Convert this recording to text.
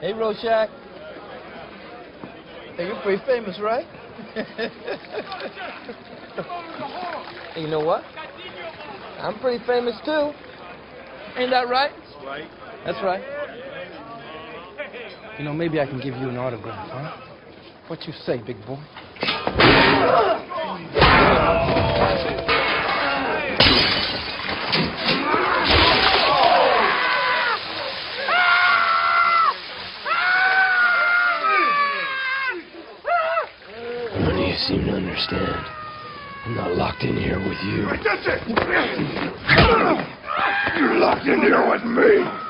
Hey, Rorschach. Hey, you're pretty famous, right? hey, you know what? I'm pretty famous too. Ain't that right? That's right. That's right. You know, maybe I can give you an autograph, huh? What you say, big boy? None of you seem to understand. I'm not locked in here with you. That's it! You're locked in here with me!